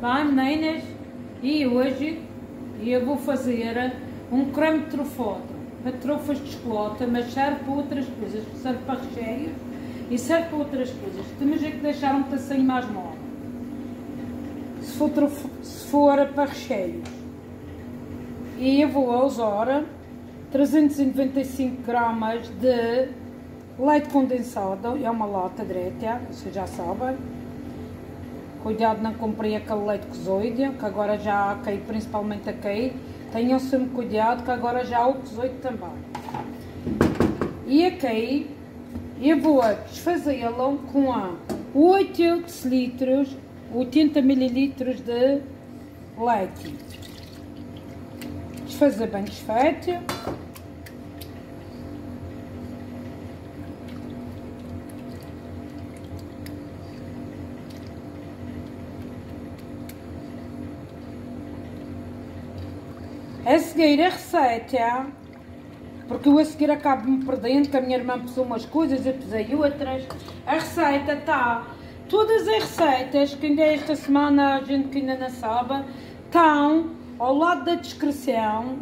Bem, meninas, e hoje eu vou fazer um creme de trufado para trufas de chocolate, mas serve para outras coisas, serve para recheios e serve para outras coisas. Temos é que deixar um pedacinho mais mole. Se for, se for para recheios. E eu vou usar 395 gramas de leite condensado, é uma lata direta, vocês já sabem Cuidado não comprei aquele leite cozoide, que agora já caí, principalmente a cair. Tenham sempre cuidado, que agora já há o cozoide também. E aqui eu vou desfazê-lo com a 8 litros, 80 mililitros de leite. Desfazer bem desfeito. Seguir a receita, porque eu a seguir acabo-me perdendo, que a minha irmã pesou umas coisas, eu pesei outras. A receita está, todas as receitas, que ainda esta semana a gente que ainda não sabe, estão ao lado da descrição.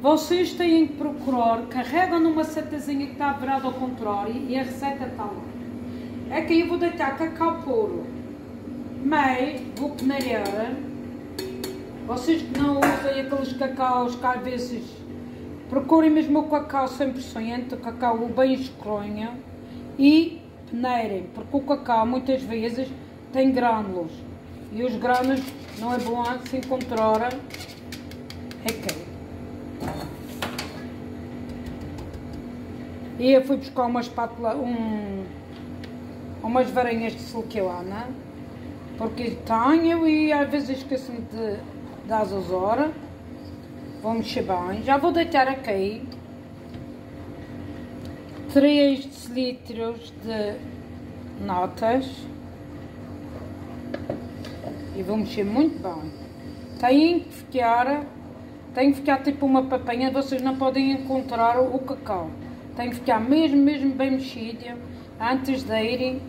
Vocês têm que procurar, carregam numa setazinha que está virada ao contrário e a receita está lá. Aqui eu vou deitar cacau puro, mas vou peneirar vocês que não usem aqueles cacaus que às vezes procurem mesmo o cacau 100%, o cacau bem escronha e peneirem, porque o cacau muitas vezes tem grânulos e os grânulos não é bom se encontrar aqui. E eu fui buscar uma espátula, um, umas varinhas de silicona, porque tenho e às vezes esqueço-me de das horas. Vou mexer bem. Já vou deitar aqui 3 litros de notas. E vou mexer muito bem. Tem que ficar, tem que ficar tipo uma papinha, vocês não podem encontrar o cacau. Tem que ficar mesmo, mesmo bem mexido antes de irem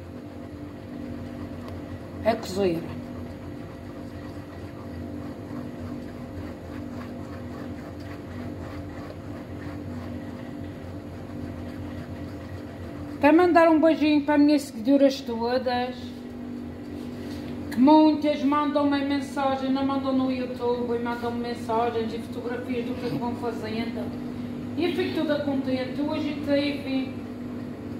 a cozer. Mandar um beijinho para as minhas seguidoras todas. Que muitas mandam-me mensagem, não mandam no YouTube, e mandam-me mensagens e fotografias do que, é que vão fazendo. E eu fico toda contente. Hoje teve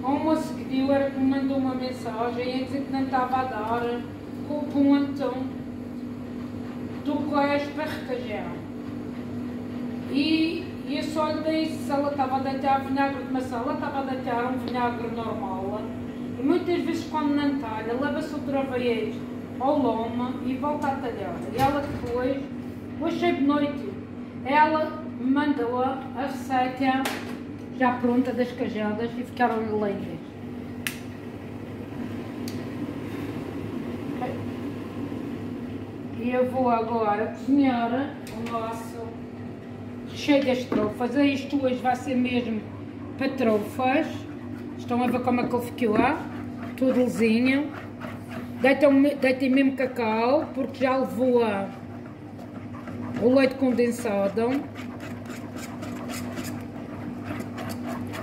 uma seguidora que me mandou uma mensagem a dizer que não estava a dar o ponto do gás para recajar. E e eu só lhe disse se ela estava a deitar vinagre de maçã, ela estava a deitar um vinagre normal. E muitas vezes quando não talha, leva-se outra vez ao loma e volta a talhar. E ela depois, hoje de noite, ela mandou a receita já pronta das cajadas e ficaram lindas. E eu vou agora cozinhar o nosso cheio das trofas. Isto hoje vai ser mesmo para trofas. Estão a ver como é que ele ficou lá? Tudo lisinho. Deitem mesmo cacau, porque já levou a, o leite condensado.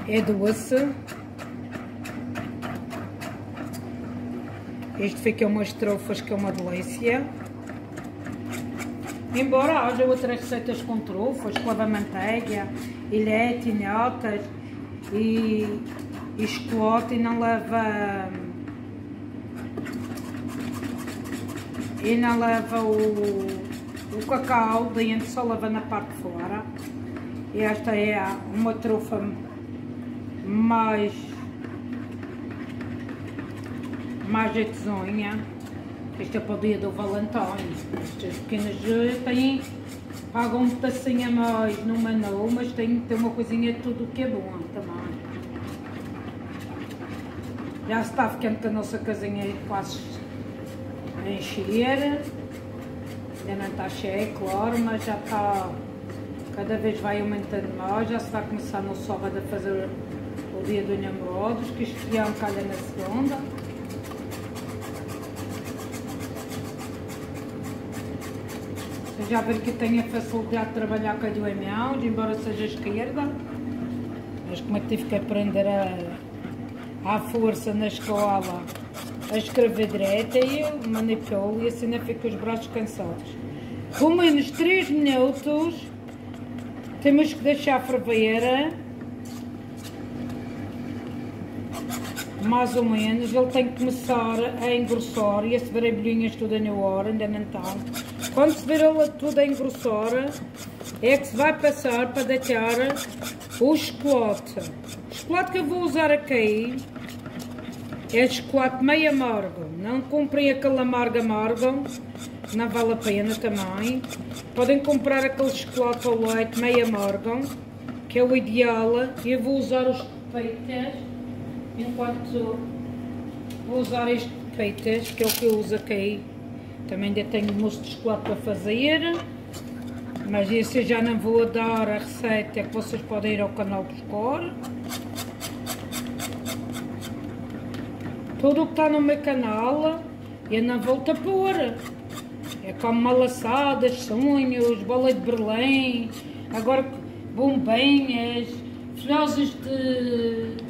É doce. Este fica umas trofas que é uma delícia. Embora haja outras receitas com trufas, com a manteiga, e leite, e notas e, e chocolate e não leva e não leva o, o cacau dentro, só leva na parte de fora. E esta é uma trufa mais mais jetezonha. Este é para o dia do Valentine. Estas pequenas têm, pagam um pedacinho a mais no menu, mas tem que ter uma coisinha de tudo o que é bom também. Já está ficando com a nossa casinha quase a encher. Ainda não está cheia, claro, mas já está, cada vez vai aumentando mais. Já se vai começar no sábado a fazer o dia dos namorados, que já é um calha na segunda. Já vê que tenho a facilidade de trabalhar com a duas mãos, embora seja esquerda. Mas como é que tive que aprender a, à força na escola a escrever direita e eu manipulo e assim não fico os braços cansados. Com menos 3 minutos temos que deixar ferver mais ou menos, ele tem que começar a engrossar e a se ver as bolhinhas tudo na hora, ainda não está. Quando se tudo a engrossar, é que se vai passar para deitar o chocolate. O chocolate que eu vou usar aqui é chocolate meio amargo. Não comprei aquele amargo amargo, não vale a pena também. Podem comprar aquele chocolate ao leite meio amargo, que é o ideal. Eu vou usar os peitas enquanto vou usar este peitas, que é o que eu uso aqui. Também ainda tenho moço de chocolate para fazer. Mas esse eu já não vou dar a receita que vocês podem ir ao canal buscar. Tudo o que está no meu canal eu não volto a pôr. É como malaçadas, sonhos, bola de Berlim, agora bombinhas, filhoses de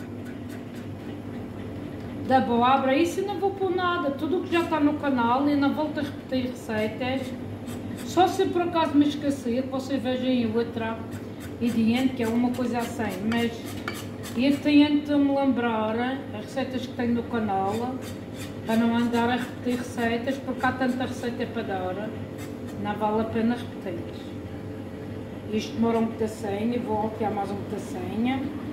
da abóbora, isso eu não vou pôr nada, tudo o que já está no canal e não volto a repetir receitas, só se por acaso me esquecer, que vocês vejam em e diante, que é uma coisa assim, mas eu tento me lembrar as receitas que tenho no canal, para não andar a repetir receitas, porque há tanta receita para dar, não vale a pena repetir. Isto demora um pedacinho, vou aqui mais um pedacinho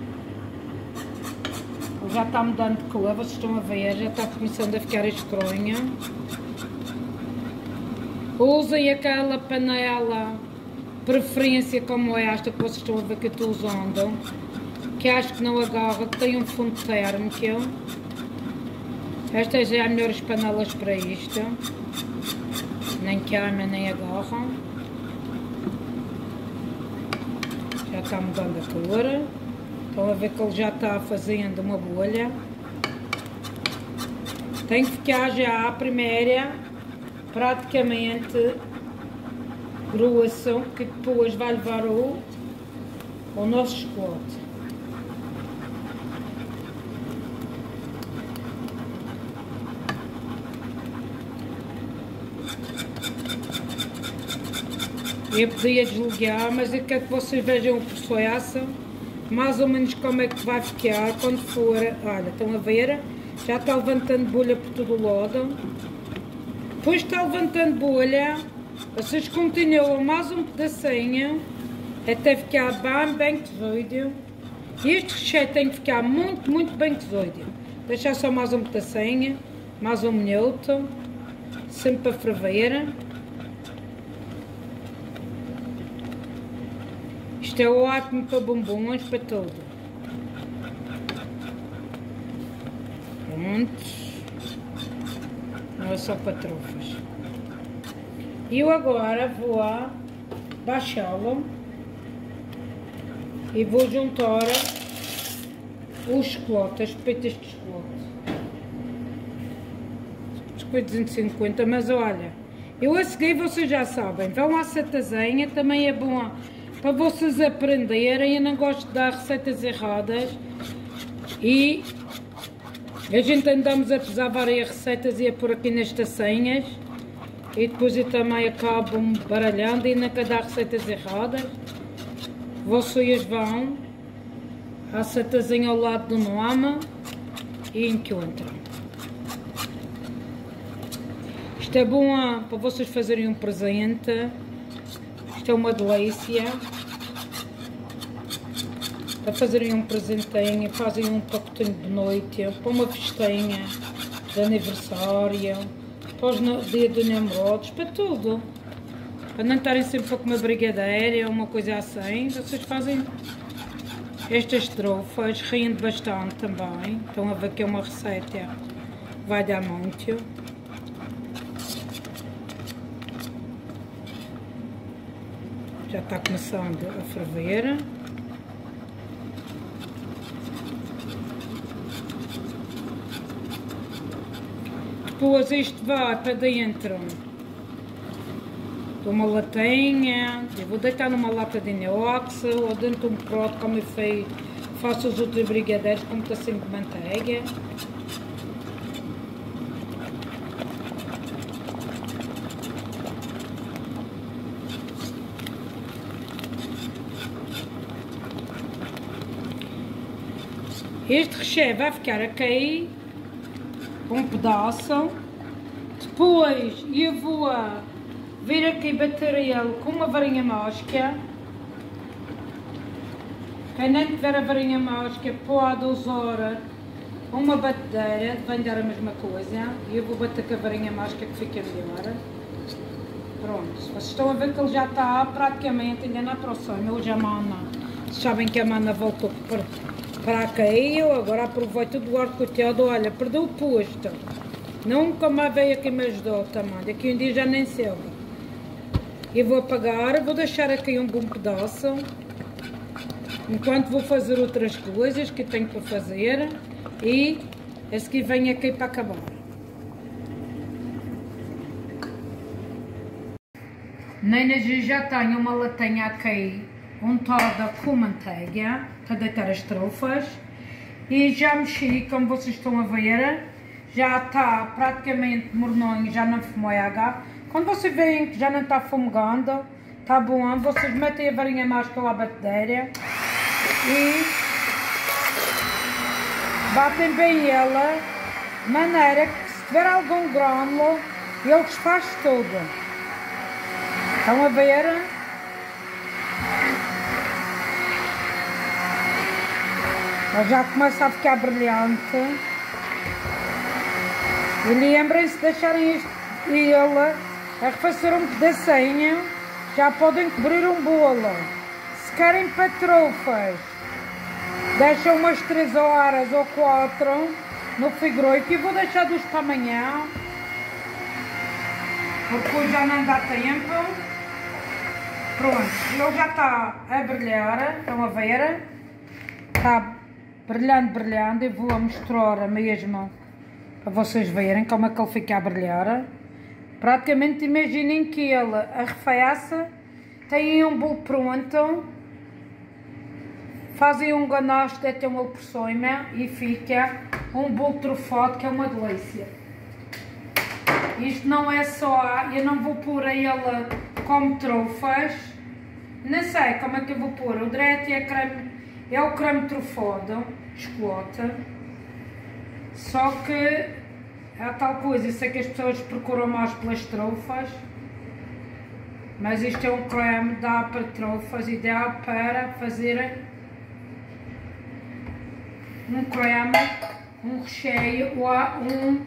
já está mudando de cor, vocês estão a ver, já está começando a ficar escronha. Usem aquela panela preferência como é esta que vocês estão a ver que eu estou usando, que acho que não agarra, que tem um fundo térmico. Estas é as melhores panelas para isto, nem queima nem agarram. Já está mudando a cor. Estão a ver que ele já está fazendo uma bolha. Tem que ficar já a primeira praticamente grosso, que depois vai levar o, o nosso chocolate. Eu podia desligar, mas eu quero que vocês vejam o processo mais ou menos como é que vai ficar quando for, olha, estão a ver, já está levantando bolha por todo o lado, depois está levantando bolha, vocês continuam mais um pedacinho, até ficar bem, bem cozido, este recheio tem que ficar muito, muito bem cozido, deixar só mais um pedacinho, mais um minuto, sempre para ferver, Isto é ótimo para bombons, para tudo. Prontos. Não é só para trufas. Eu agora vou baixá-lo e vou juntar o chocolate, as pepitas de chocolate. Biscoito 250, mas olha, eu a seguir vocês já sabem, vão à setazinha, também é bom para vocês aprenderem. Eu não gosto de dar receitas erradas e a gente andamos a pesar várias receitas e a pôr aqui nas senhas e depois eu também acabo baralhando e quero dar receitas erradas. Vocês vão à setazinha ao lado do nome e encontram. Isto é bom ah, para vocês fazerem um presente isto é uma delícia. Para fazerem um presentinho, fazem um pacotinho de noite, para uma festinha de aniversário, para os dia dos namorados, para tudo. Para não estarem sempre a comer brigadeira ou uma coisa assim, vocês fazem estas trofas, rende bastante também. Estão a ver que é uma receita, vai dar muito. Já está começando a ferver. Depois isto vai para dentro de uma latinha, eu vou deitar numa lata de inox ou dentro de um prato como eu faço os outros brigadeiros com muita sempre manteiga. Este recheio vai ficar aqui um pedaço. Depois eu vou vir aqui bater ele com uma varinha mágica. Quem não tiver a varinha mágica pode usar uma batedeira, vem dar a mesma coisa. E eu vou bater com a varinha mágica que fica melhor. Pronto, vocês estão a ver que ele já está praticamente, ainda na próxima. Hoje a mana, sabem que a mana voltou para para cair, eu agora aproveito do ar coteado, olha, perdeu o posto. Nunca mais veio aqui me ajudou também, daqui um dia já nem sei. E vou apagar, vou deixar aqui um bom pedaço. Enquanto vou fazer outras coisas que tenho para fazer. E esse que vem aqui para acabar. Nenas, já tenho uma latinha aqui untada com manteiga para deitar as trufas e já mexi, como vocês estão a ver, já está praticamente mornonho, já não fumega. Quando vocês veem que já não está fumegando, está bom, vocês metem a varinha mágica à batedeira e batem bem ela, de maneira que se tiver algum grânulo, ele desfaz tudo. Estão a ver? Já começa a ficar brilhante. E lembrem-se de deixarem isto ele a refazer um pedacinho. Já podem cobrir um bolo. Se querem patrofas, deixam umas 3 horas ou 4 no frigorífico e vou deixar dos para amanhã. Porque já não dá tempo. Pronto, ele já está a brilhar, estão a ver? Está brilhando, brilhando. Eu vou mostrar a mesma para vocês verem como é que ele fica a brilhar. Praticamente imaginem que ele arrefece, tem um bolo pronto, fazem um ganache, deitam ele por cima e fica um bolo trufado que é uma delícia. Isto não é só, eu não vou pôr a ele como trufas, não sei como é que eu vou pôr, o direto é creme é o creme trufado, chocolate. Só que é tal coisa, eu sei que as pessoas procuram mais pelas trufas. Mas isto é um creme, dá para trufas dá para fazer um creme, um recheio ou um,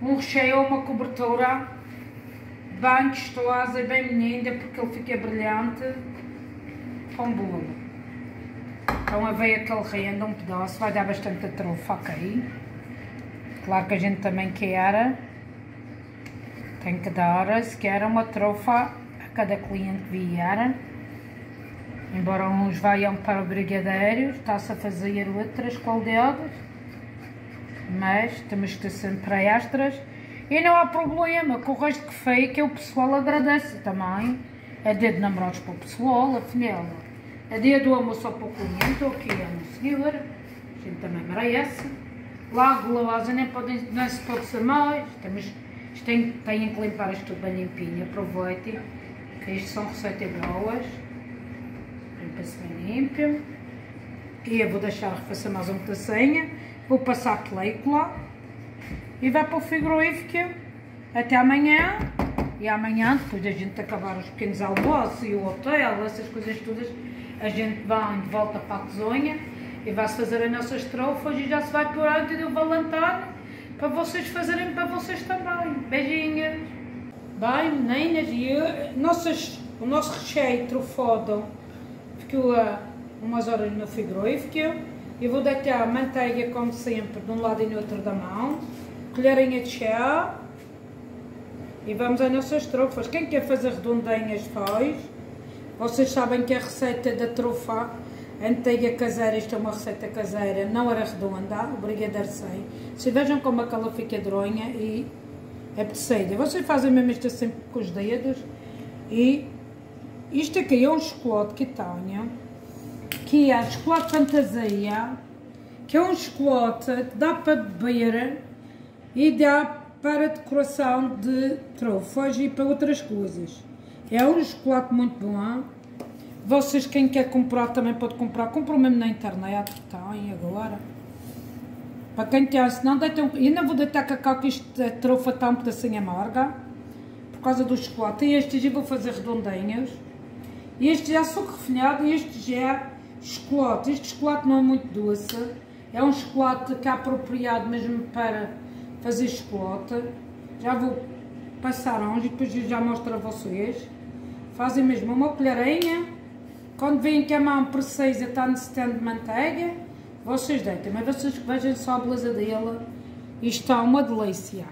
um recheio ou uma cobertura bem gostosa e bem menina porque ele fica brilhante com bolo. Então a veia que ele rende um pedaço, vai dar bastante a trufa, ok? Claro que a gente também quer, tem que dar, se quer uma trufa a cada cliente que vier. Embora uns vayam para o brigadeiro, está-se a fazer outras caldeadas, mas temos que ter sempre extras. E não há problema, com o resto que feio que o pessoal agradece também. É dedo namorados para o pessoal, afinal. É dia do almoço ao pouco o que é um senhor, a gente também merece. Lá gulosa nem, pode, nem se pode ser mais, temos, têm, têm que limpar isto tudo bem limpinho, aproveitem, que isto são receitas boas. Limpa-se bem limpo. E eu vou deixar arrefecer mais um pedacinho, vou passar película e vai para o frigorífico até amanhã. E amanhã, depois da gente acabar os pequenos almoços e o hotel, essas coisas todas, a gente vai de volta para a cozinha e vai-se fazer as nossas trofas e já se vai pôr antes do Valentine para vocês fazerem para vocês também. Beijinhos! Bem, meninas, e eu, nossas, o nosso recheio trufado ficou a umas horas no frigorífico. Eu vou deitar a manteiga, como sempre, de um lado e no outro da mão, colherinha de chá e vamos às nossas trufas. Quem quer fazer redondinhas faz. Vocês sabem que a receita da trufa anteiga caseira, isto é uma receita caseira, não era redonda, o brigadeiro sem. Se vejam como aquela fica dronha e é apetecida. Vocês fazem mesmo isto sempre com os dedos, E isto aqui é um chocolate que tenho, que é chocolate fantasia, que é um chocolate que dá para beber e dá para decoração de trufas e para outras coisas. É um chocolate muito bom. Vocês, quem quer comprar, também pode comprar. Compram mesmo na internet, que tem agora. Para quem quer, se não deitam... Ainda vou deitar cacau, que isto, a trufa está um pedacinho amarga. Por causa do chocolate. E estes eu vou fazer redondinhos. Este já é suco refinado e este já é chocolate. Este chocolate não é muito doce. É um chocolate que é apropriado mesmo para fazer chocolate. Já vou passar onde e depois já mostro a vocês. Fazem mesmo uma colherinha. Quando veem que a mão precisa está no stand de manteiga, vocês deitam. Mas vocês vejam só a beleza dele. Isto está uma delícia.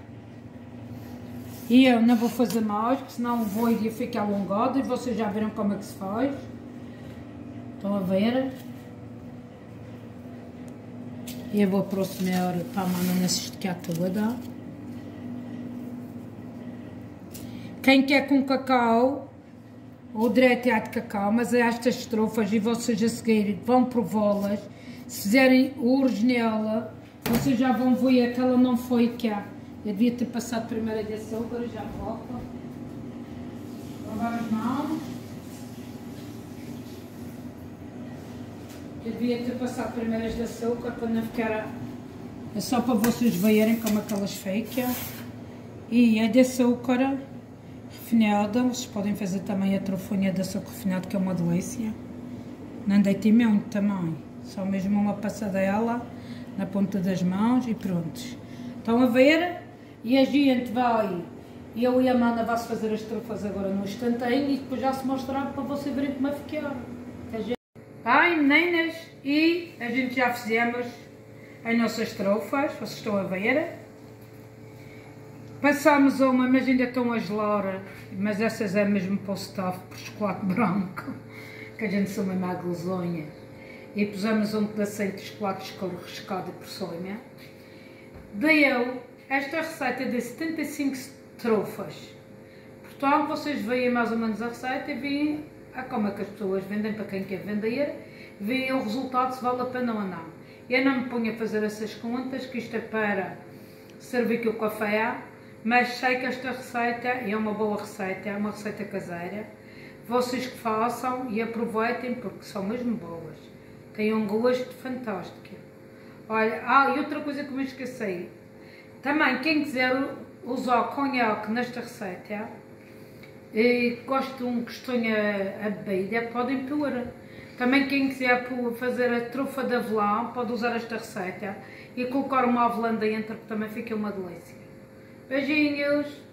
E eu não vou fazer mais, porque senão o vídeo fica alongado e vocês já viram como é que se faz. Estão a ver? E eu vou aproximar para a mão nessa esticar toda. Quem quer com cacau, ou direto é de cacau, mas é estas estrofas e vocês a seguir vão prová-las. Se fizerem o original, vocês já vão ver que ela não foi cá. Eu devia ter passado primeiro de açúcar, já volto. Lavar as mãos. Eu devia ter passado primeiras de açúcar para não ficar... É só para vocês verem como aquelas ficam. E é de açúcar refinada. Vocês podem fazer também a trofonha de açúcar refinado, que é uma delícia. Não deitei muito também. Só mesmo uma passadela na ponta das mãos e pronto. Estão a ver? E a gente vai, eu e a Amanda vai-se fazer as trufas agora no instantinho e depois já se mostrar para vocês verem como é ficar. Ai meninas, e a gente já fizemos as nossas trufas, vocês estão a ver. Passamos uma, mas ainda estão a gelar, mas essas é mesmo para o staff, por chocolate branco, que a gente soma uma glosonha. E pusemos um pedacinho de chocolate escorrescado por cima. Deu esta receita de 75 trufas. Portanto, vocês veem mais ou menos a receita e veem a como é que as pessoas vendem para quem quer vender, veem o resultado se vale a pena ou não. Eu não me ponho a fazer essas contas, que isto é para servir que o café mas sei que esta receita é uma boa receita, é uma receita caseira. Vocês que façam e aproveitem porque são mesmo boas. Têm um gosto fantástico. Olha, ah, e outra coisa que me esqueci. Também, quem quiser usar conhaque nesta receita e gosta de um gostinho a, a bebida, podem pôr. Também quem quiser fazer a trufa de avelã, pode usar esta receita e colocar uma avelã dentro, que também fica uma delícia. Beijinhos!